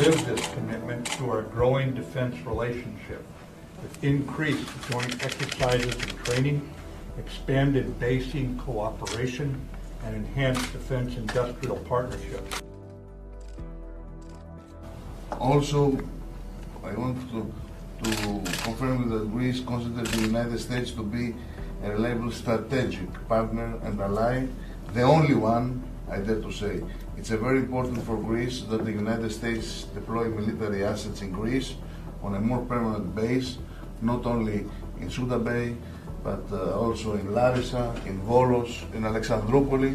live this commitment to our growing defense relationship with increased joint exercises and training, expanded basing cooperation, and enhanced defense industrial partnerships. Also, I want to, to confirm that Greece considers the United States to be a reliable strategic partner and ally, the only one, I dare to say. It's very important for Greece that the United States deploy military assets in Greece on a more permanent base, not only in Suda Bay, but uh, also in Larissa, in Volos, in Alexandroupoli.